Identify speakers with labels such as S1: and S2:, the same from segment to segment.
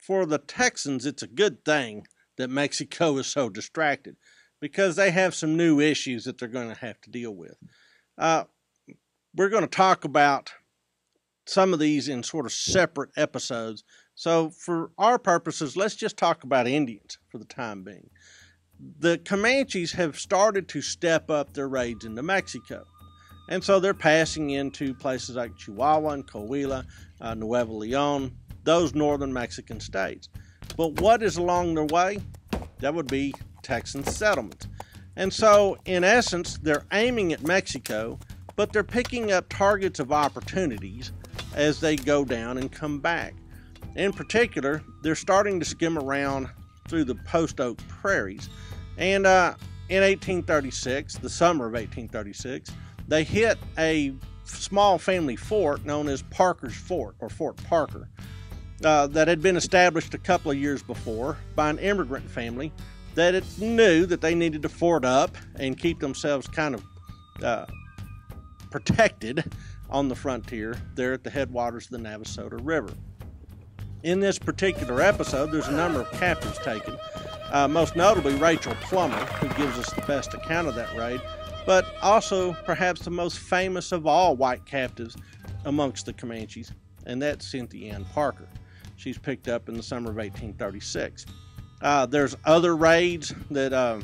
S1: for the Texans, it's a good thing that Mexico is so distracted because they have some new issues that they're going to have to deal with. Uh, we're going to talk about some of these in sort of separate episodes. So, for our purposes, let's just talk about Indians for the time being. The Comanches have started to step up their raids into Mexico. And so they're passing into places like Chihuahua and Coahuila, uh, Nuevo Leon, those northern Mexican states. But what is along their way? That would be Texan settlements. And so, in essence, they're aiming at Mexico, but they're picking up targets of opportunities as they go down and come back. In particular, they're starting to skim around through the post oak prairies. And uh, in 1836, the summer of 1836, they hit a small family fort known as Parker's Fort or Fort Parker uh, that had been established a couple of years before by an immigrant family that it knew that they needed to fort up and keep themselves kind of uh, protected on the frontier there at the headwaters of the Navasota River. In this particular episode, there's a number of captives taken, uh, most notably Rachel Plummer, who gives us the best account of that raid, but also perhaps the most famous of all white captives amongst the Comanches, and that's Cynthia Ann Parker. She's picked up in the summer of 1836. Uh, there's other raids that uh,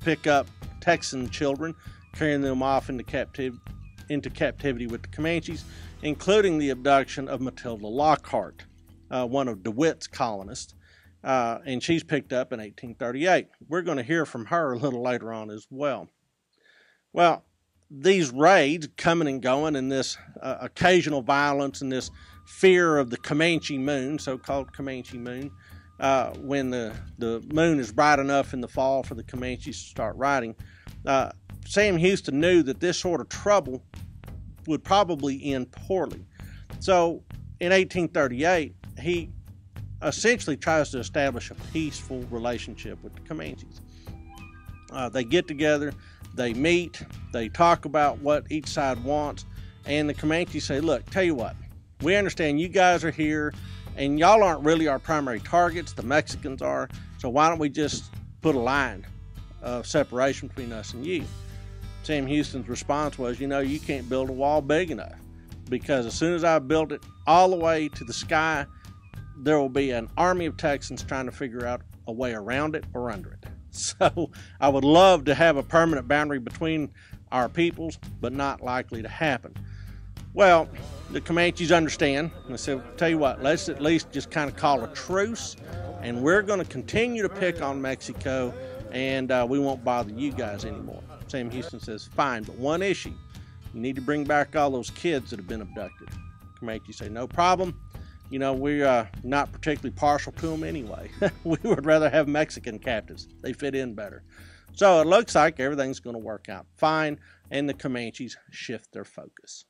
S1: pick up Texan children, carrying them off into, captiv- into captivity with the Comanches, including the abduction of Matilda Lockhart, uh, one of DeWitt's colonists, uh, and she's picked up in 1838. We're going to hear from her a little later on as well. Well, these raids coming and going, and this uh, occasional violence, and this fear of the Comanche moon, so called Comanche moon, uh, when the, the moon is bright enough in the fall for the Comanches to start riding. Uh, Sam Houston knew that this sort of trouble would probably end poorly. So in 1838, he essentially tries to establish a peaceful relationship with the Comanches. Uh, they get together, they meet, they talk about what each side wants, and the Comanches say, Look, tell you what, we understand you guys are here and y'all aren't really our primary targets, the Mexicans are, so why don't we just put a line of separation between us and you? Sam Houston's response was, You know, you can't build a wall big enough because as soon as I build it all the way to the sky, there will be an army of Texans trying to figure out a way around it or under it. So I would love to have a permanent boundary between our peoples, but not likely to happen. Well, the Comanches understand. I said, tell you what, let's at least just kind of call a truce, and we're going to continue to pick on Mexico, and uh, we won't bother you guys anymore. Sam Houston says, fine, but one issue. You need to bring back all those kids that have been abducted. Comanche say, no problem. You know, we're uh, not particularly partial to them anyway. we would rather have Mexican captives. They fit in better. So it looks like everything's going to work out fine, and the Comanches shift their focus.